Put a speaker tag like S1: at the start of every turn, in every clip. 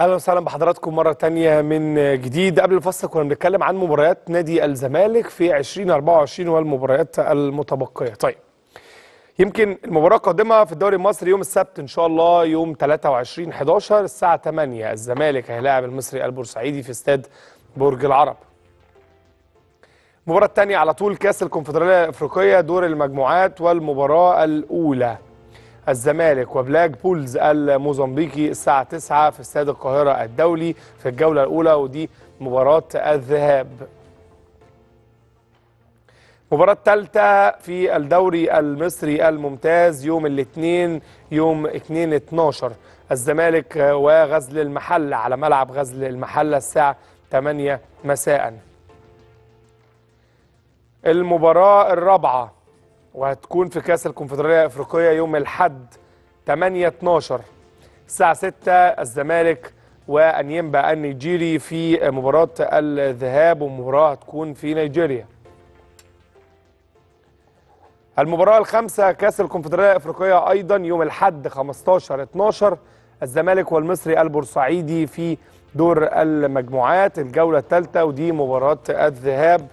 S1: أهلا وسهلا بحضراتكم مرة تانية من جديد. قبل الفصل كنا بنتكلم عن مباريات نادي الزمالك في 2024 والمباريات المتبقية. طيب يمكن المباراة القادمة في الدوري المصري يوم السبت إن شاء الله يوم 23 11 الساعة 8 الزمالك هيلاعب المصري البورسعيدي في استاد برج العرب. المباراة الثانية على طول كأس الكونفدرالية الأفريقية دور المجموعات والمباراة الأولى الزمالك وبلاك بولز الموزمبيقي الساعة 9 في استاد القاهرة الدولي في الجولة الأولى ودي مباراة الذهاب. المباراة الثالثة في الدوري المصري الممتاز يوم الاثنين يوم 2 12 الزمالك وغزل المحلة على ملعب غزل المحلة الساعة 8 مساء. المباراة الرابعة وهتكون في كأس الكونفدرالية الأفريقية يوم الأحد 8 12 الساعة 6 الزمالك وأنيمبا النيجيري في مباراة الذهاب ومباراة هتكون في نيجيريا. المباراة الخامسة كأس الكونفدرالية الأفريقية أيضا يوم الأحد 15 12 الزمالك والمصري البورسعيدي في دور المجموعات الجولة الثالثة ودي مباراة الذهاب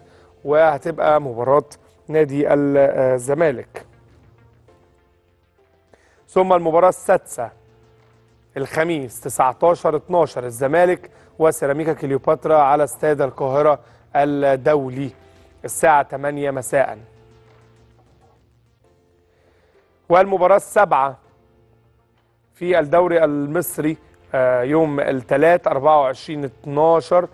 S1: وهتبقى مباراة نادي الزمالك. ثم المباراة السادسة. الخميس 19 12 الزمالك وسيراميكا كليوباترا على استاد القاهرة الدولي. الساعة 8 مساء. والمباراة السابعة في الدوري المصري يوم الثلاث 24 12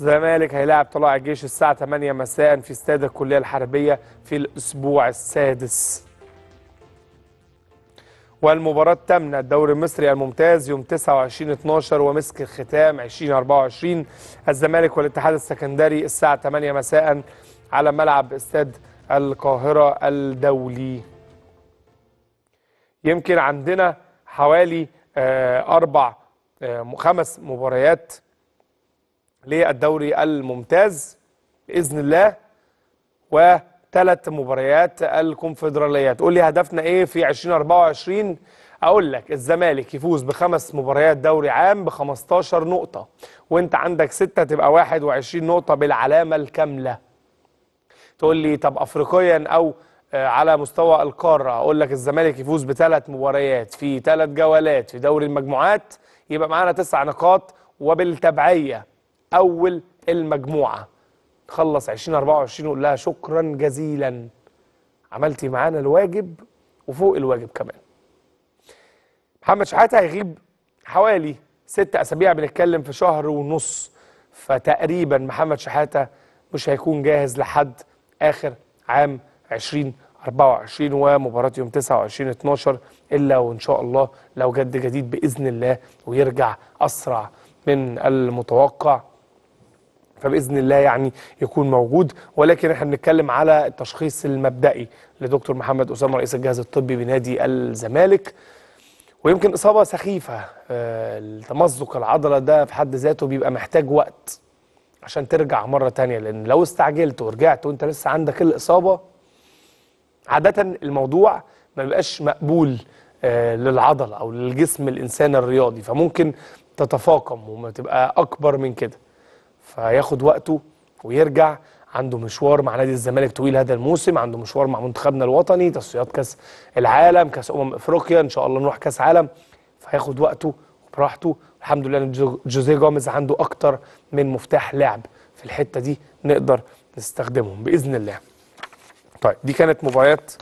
S1: الزمالك هيلاعب طلائع الجيش الساعة 8 مساء في استاد الكلية الحربية في الأسبوع السادس. والمباراة الثامنة الدوري المصري الممتاز يوم 29 12 ومسك الختام 2024 الزمالك والاتحاد السكندري الساعة 8 مساء على ملعب استاد القاهرة الدولي. يمكن عندنا حوالي أربع خمس مباريات للدوري الممتاز بإذن الله وثلاث مباريات الكونفدراليه تقول لي هدفنا إيه في 2024 أقول لك الزمالك يفوز بخمس مباريات دوري عام ب 15 نقطة وإنت عندك ستة تبقى 21 نقطة بالعلامة الكاملة. تقول لي طب افريقيا أو على مستوى القارة أقول لك الزمالك يفوز بثلاث مباريات في ثلاث جولات في دوري المجموعات يبقى معانا تسع نقاط وبالتبعية. أول المجموعة. تخلص 2024 وقول لها شكرا جزيلا. عملتي معانا الواجب وفوق الواجب كمان. محمد شحاتة هيغيب حوالي ست أسابيع بنتكلم في شهر ونص. فتقريبا محمد شحاتة مش هيكون جاهز لحد آخر عام 2024 ومباراة يوم 29 12 إلا وإن شاء الله لو جد جديد بإذن الله ويرجع أسرع من المتوقع. فبإذن الله يعني يكون موجود. ولكن إحنا بنتكلم على التشخيص المبدئي لدكتور محمد أسامة رئيس الجهاز الطبي بنادي الزمالك. ويمكن إصابة سخيفة تمزق العضلة ده في حد ذاته بيبقى محتاج وقت عشان ترجع مرة تانية. لأن لو استعجلت ورجعت وأنت لسه عندك الإصابة عادة الموضوع ما بيبقاش مقبول للعضلة أو للجسم الإنسان الرياضي. فممكن تتفاقم وما تبقى أكبر من كده. فياخد وقته ويرجع. عنده مشوار مع نادي الزمالك طويل هذا الموسم. عنده مشوار مع منتخبنا الوطني تصفيات كأس العالم كأس أمم إفريقيا إن شاء الله نروح كأس عالم. فياخد وقته وبراحته. الحمد لله إن جوزيه جامز عنده أكتر من مفتاح لعب في الحتة دي نقدر نستخدمهم بإذن الله. طيب دي كانت مباريات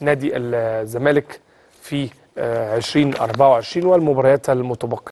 S1: نادي الزمالك في 2024 والمباريات المتبقية.